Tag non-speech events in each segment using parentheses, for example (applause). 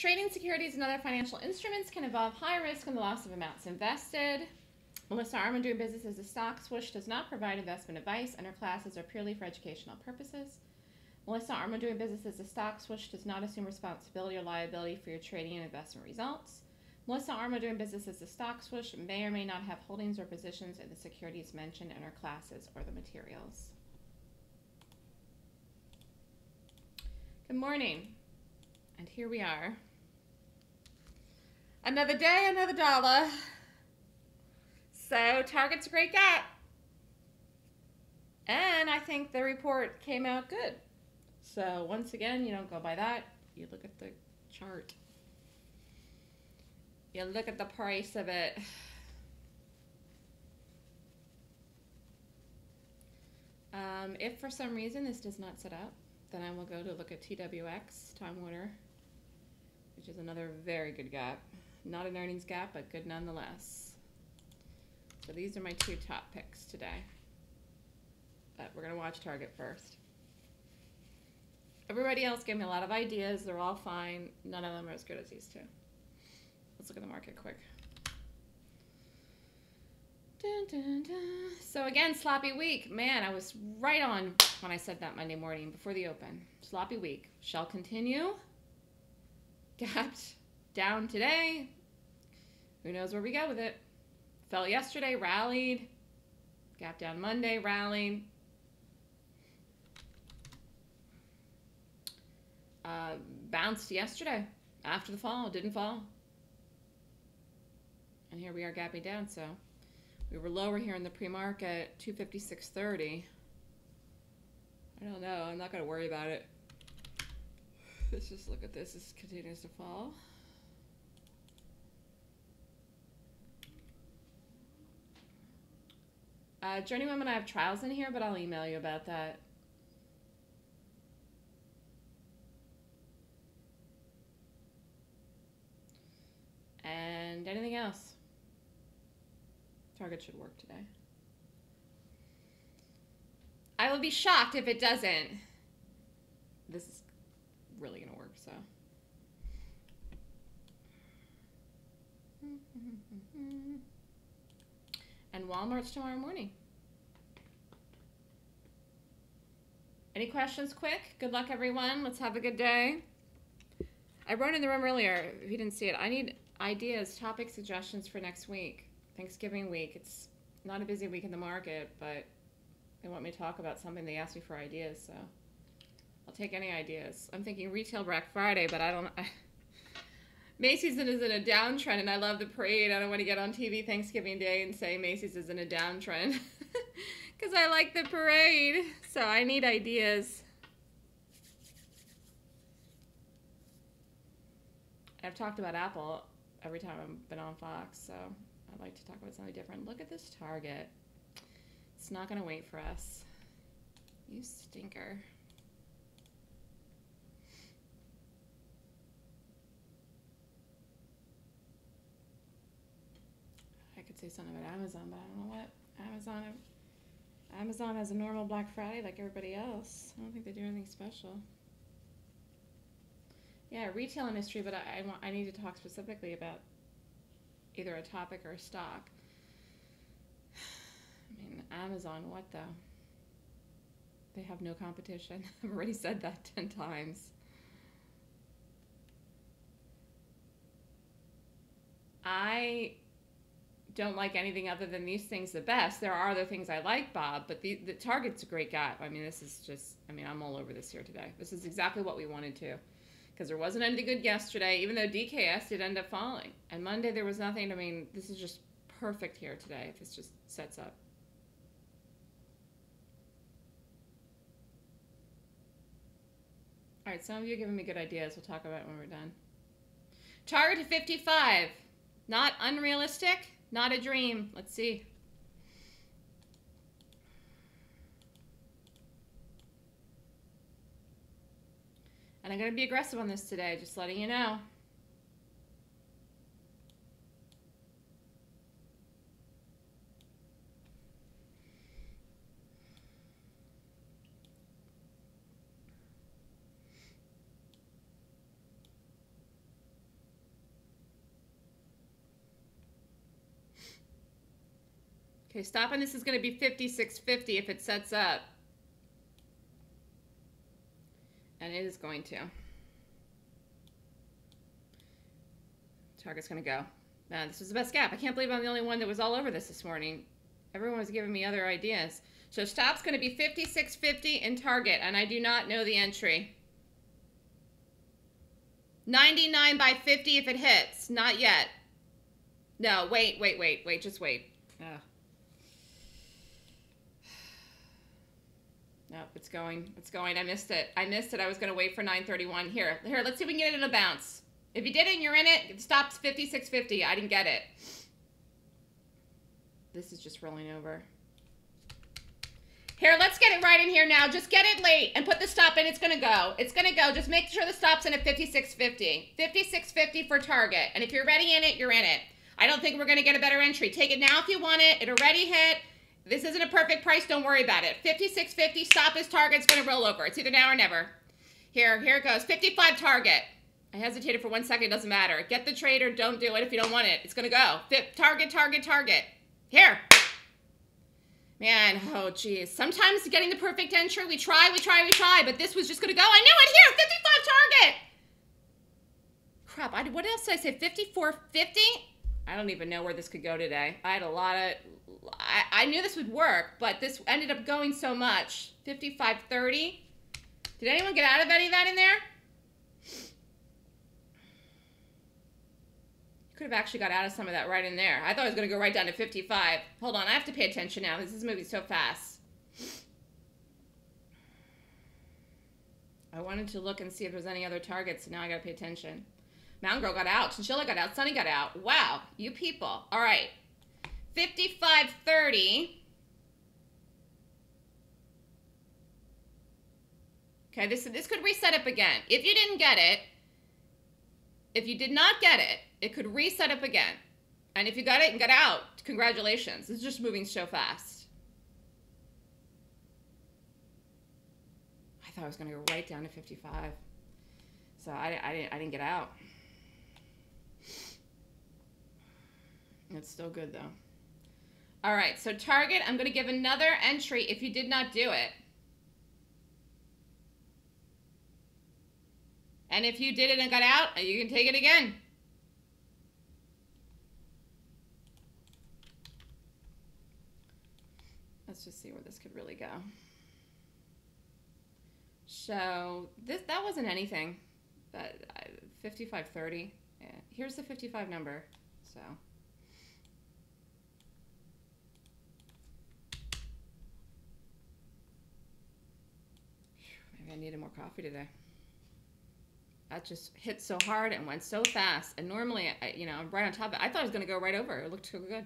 Trading securities and other financial instruments can involve high risk and the loss of amounts invested. Melissa Armo doing business as a stock swoosh does not provide investment advice, and her classes are purely for educational purposes. Melissa Armo doing business as a stock swoosh does not assume responsibility or liability for your trading and investment results. Melissa Armo doing business as a stock swoosh may or may not have holdings or positions in the securities mentioned in her classes or the materials. Good morning. And here we are. Another day, another dollar. So, Target's a great gap. And I think the report came out good. So, once again, you don't go by that. You look at the chart. You look at the price of it. Um, if for some reason this does not set up, then I will go to look at TWX, Time Warner, which is another very good gap. Not an earnings gap, but good nonetheless. So these are my two top picks today. But we're going to watch Target first. Everybody else gave me a lot of ideas. They're all fine. None of them are as good as these two. Let's look at the market quick. Dun, dun, dun. So again, sloppy week. Man, I was right on when I said that Monday morning before the open. Sloppy week. Shall continue. (laughs) Gapped down today. Who knows where we go with it? Fell yesterday, rallied. Gap down Monday, rallied. Uh, bounced yesterday after the fall, didn't fall. And here we are gapping down, so we were lower here in the pre-market, 256.30. I don't know, I'm not going to worry about it. Let's just look at this, this continues to fall. Uh, Journeywomen, I have trials in here, but I'll email you about that. And anything else? Target should work today. I will be shocked if it doesn't. This is really going to work, so. And Walmart's tomorrow morning. Any questions quick? Good luck, everyone. Let's have a good day. I wrote in the room earlier, if you didn't see it, I need ideas, topic suggestions for next week, Thanksgiving week. It's not a busy week in the market, but they want me to talk about something. They asked me for ideas, so I'll take any ideas. I'm thinking retail Black Friday, but I don't. I, Macy's is in a downtrend, and I love the parade. I don't want to get on TV Thanksgiving Day and say Macy's is in a downtrend (laughs) because I like the parade. So I need ideas. I've talked about Apple every time I've been on Fox, so I'd like to talk about something different. Look at this target. It's not going to wait for us. You stinker. Say something about Amazon, but I don't know what. Amazon Amazon has a normal Black Friday like everybody else. I don't think they do anything special. Yeah, retail industry, but I, I want I need to talk specifically about either a topic or a stock. (sighs) I mean, Amazon, what though? They have no competition. (laughs) I've already said that 10 times. I don't like anything other than these things the best. There are other things I like, Bob, but the, the Target's a great guy. I mean, this is just, I mean, I'm all over this here today. This is exactly what we wanted to because there wasn't anything good yesterday, even though DKS did end up falling. And Monday there was nothing. I mean, this is just perfect here today if this just sets up. All right, some of you are giving me good ideas. We'll talk about it when we're done. Target to 55. Not unrealistic, not a dream. Let's see. And I'm going to be aggressive on this today, just letting you know. Okay, stop and this is going to be 56.50 if it sets up. And it is going to. Target's going to go. Man, this was the best gap. I can't believe I'm the only one that was all over this this morning. Everyone was giving me other ideas. So stop's going to be 56.50 in target, and I do not know the entry. 99 by 50 if it hits. Not yet. No, wait, wait, wait, wait, just wait. Ugh. Nope, it's going. It's going. I missed it. I missed it. I was going to wait for 931. Here, here, let's see if we can get it in a bounce. If you did it and you're in it, it stops 56.50. I didn't get it. This is just rolling over. Here, let's get it right in here now. Just get it late and put the stop in. It's going to go. It's going to go. Just make sure the stop's in at 56.50. 56.50 for target. And if you're ready in it, you're in it. I don't think we're going to get a better entry. Take it now if you want it. It already hit. This isn't a perfect price. Don't worry about it. 56.50. Stop is target. It's going to roll over. It's either now or never. Here, here it goes. 55 target. I hesitated for one second. It doesn't matter. Get the trade or don't do it if you don't want it. It's going to go. Target, target, target. Here. Man, oh geez. Sometimes getting the perfect entry, we try, we try, we try, but this was just going to go. I knew it here. 55 target. Crap. I, what else did I say? 54.50? I don't even know where this could go today. I had a lot of... I, I knew this would work, but this ended up going so much. 55.30. Did anyone get out of any of that in there? You could have actually got out of some of that right in there. I thought I was going to go right down to 55. Hold on, I have to pay attention now. This is moving so fast. I wanted to look and see if there's any other targets, so now I got to pay attention. Mountain Girl got out. Chinchilla got out. Sunny got out. Wow, you people. All right. 55.30. Okay, this, this could reset up again. If you didn't get it, if you did not get it, it could reset up again. And if you got it and got out, congratulations. It's just moving so fast. I thought I was going to go right down to 55. So I, I, didn't, I didn't get out. It's still good though. All right, so target, I'm going to give another entry if you did not do it. And if you did it and got out, you can take it again. Let's just see where this could really go. So this that wasn't anything, but uh, 5530. Yeah. Here's the 55 number. So. Maybe I needed more coffee today. That just hit so hard and went so fast. And normally, I, you know, I'm right on top of it. I thought I was going to go right over. It looked so good.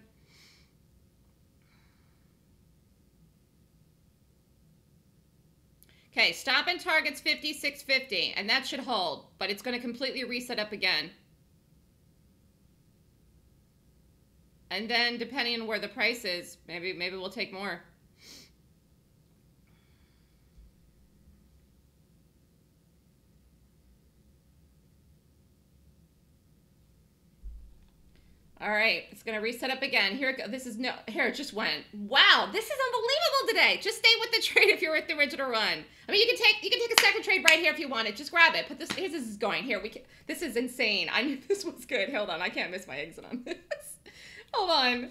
Okay, stop and target's 56.50, and that should hold, but it's going to completely reset up again. And then, depending on where the price is, maybe maybe we'll take more. All right, it's gonna reset up again. Here it go. This is no, here it just went. Wow, this is unbelievable today. Just stay with the (laughs) trade if you're with the original run. I mean, you can take you can take a second trade right here if you want it. Just grab it. Put this. This is going here. We can. This is insane. I knew (laughs) this was good. Hold on, I can't miss my exit on (laughs) this. Hold on.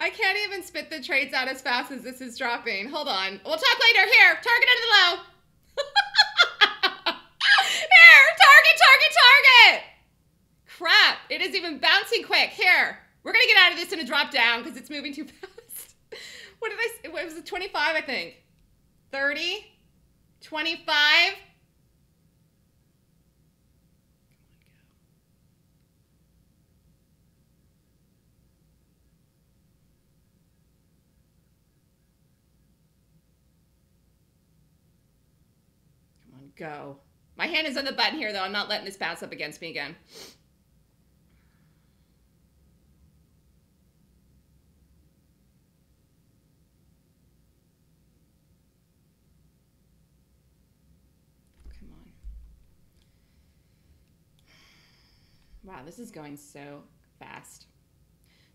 I can't even spit the trades out as fast as this is dropping. Hold on. We'll talk later. Here, target under the low. here, target, target, target crap. It is even bouncing quick. Here, we're to get out of this in a drop down because it's moving too (laughs) fast. what did I say? It was 25, I think. 30, 25. go. Come on, go. My hand is on the button here, though. I'm not letting this bounce up against me again. Wow, this is going so fast.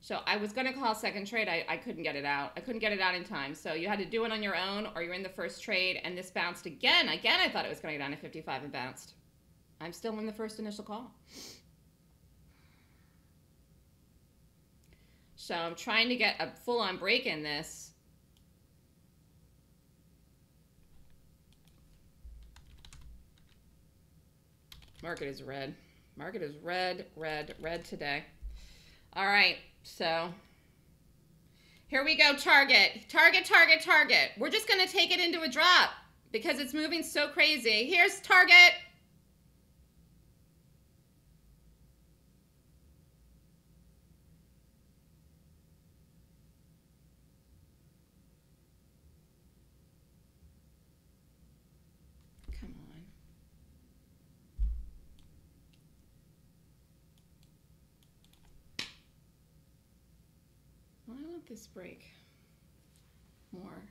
So I was going to call second trade. I, I couldn't get it out. I couldn't get it out in time. So you had to do it on your own or you're in the first trade and this bounced again. Again, I thought it was going to go down to 55 and bounced. I'm still in the first initial call. So I'm trying to get a full-on break in this. Market is red. Market is red, red, red today. All right, so here we go, target. Target, target, target. We're just going to take it into a drop because it's moving so crazy. Here's target. This break more.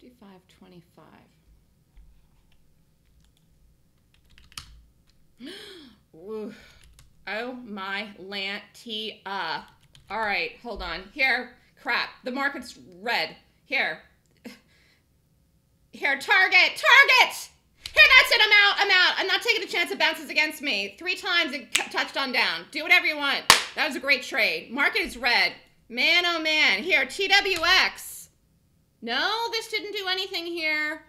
55.25. (gasps) oh my lantia. All right, hold on. Here, crap. The market's red. Here. (sighs) Here, target, target! Here, that's it. I'm out. I'm out. I'm not taking a chance it bounces against me. Three times it touched on down. Do whatever you want. That was a great trade. Market is red. Man, oh man. Here, TWX. No, this didn't do anything here,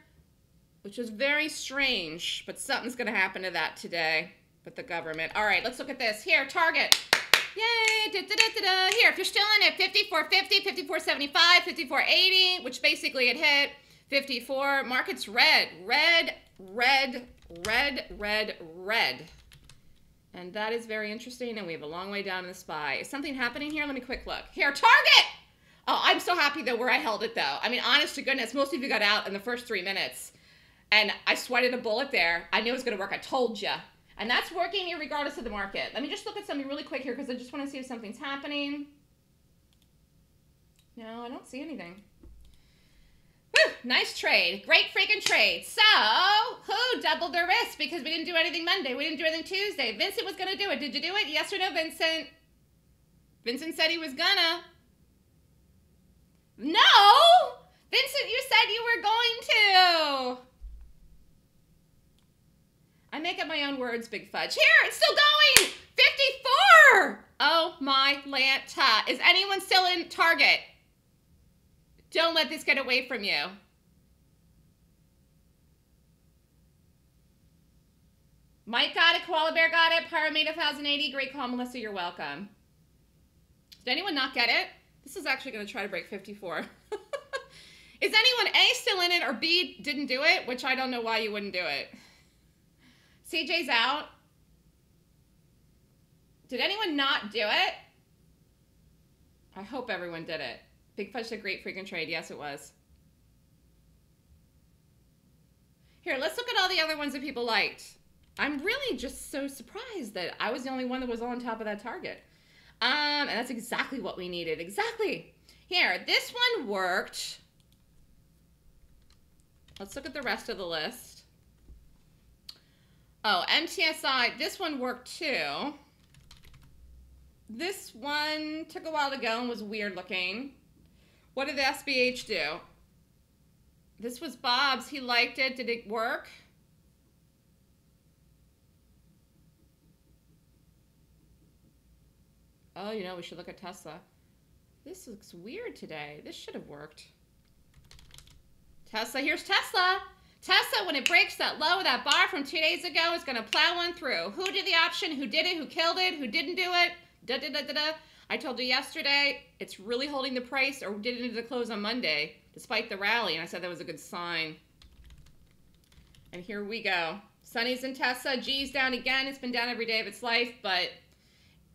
which is very strange, but something's going to happen to that today with the government. All right, let's look at this. Here, Target. Yay! Da, da, da, Here, if you're still in it, 54.50, 54.75, 54.80, which basically it hit 54. Market's red, red, red, red, red, red. And that is very interesting, and we have a long way down in the SPY. Is something happening here? Let me quick look. Here, Target! Oh, I'm so happy though where I held it though. I mean, honest to goodness, most of you got out in the first three minutes. And I sweated a bullet there. I knew it was going to work. I told you. And that's working regardless of the market. Let me just look at something really quick here because I just want to see if something's happening. No, I don't see anything. Nice trade. Great freaking trade. So, who doubled their risk because we didn't do anything Monday? We didn't do anything Tuesday. Vincent was going to do it. Did you do it? Yes or no, Vincent? Vincent said he was gonna. No! Vincent, you said you were going to. I make up my own words, Big Fudge. Here, it's still going! 54! Oh my Lanta. Is anyone still in Target? Don't let this get away from you. Mike got it. Koala Bear got it. Pyramid 1080. Great call, Melissa. You're welcome. Did anyone not get it? This is actually going to try to break 54. (laughs) is anyone A still in it or B didn't do it? Which I don't know why you wouldn't do it. CJ's out. Did anyone not do it? I hope everyone did it. Big Fudge a great freaking trade. Yes, it was. Here, let's look at all the other ones that people liked. I'm really just so surprised that I was the only one that was on top of that target. Um, and that's exactly what we needed. Exactly. Here, this one worked. Let's look at the rest of the list. Oh, MTSI, this one worked too. This one took a while to go and was weird looking. What did the SBH do? This was Bob's. He liked it. Did it work? Oh, you know, we should look at Tesla. This looks weird today. This should have worked. Tesla, here's Tesla. Tesla, when it breaks that low, that bar from two days ago, is going to plow one through. Who did the option? Who did it? Who killed it? Who didn't do it? Da da da da da. I told you yesterday, it's really holding the price or did it into the close on Monday, despite the rally. And I said that was a good sign. And here we go. Sunny's in Tesla. GE's down again. It's been down every day of its life, but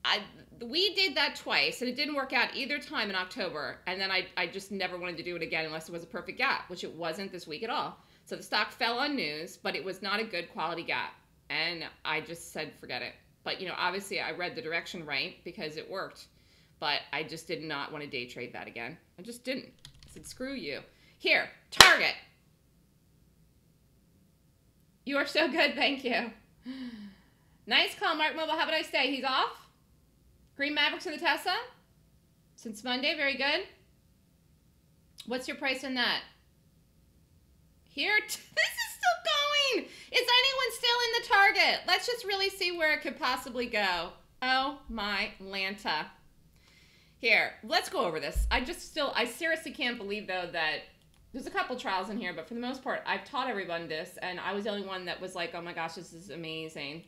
I we did that twice and it didn't work out either time in October. And then I, I just never wanted to do it again unless it was a perfect gap, which it wasn't this week at all. So the stock fell on news, but it was not a good quality gap. And I just said, forget it. But, you know, obviously I read the direction right because it worked. But I just did not want to day trade that again. I just didn't. I said, screw you. Here, Target. You are so good. Thank you. Nice call, Mark Mobile. Have a nice day. He's off? Green Mavericks in the Tesla? Since Monday, very good. What's your price on that? Here, (laughs) this is still going. Is anyone still in the target? Let's just really see where it could possibly go. Oh my Lanta. Here, let's go over this. I just still, I seriously can't believe though that there's a couple trials in here, but for the most part, I've taught everyone this, and I was the only one that was like, oh my gosh, this is amazing.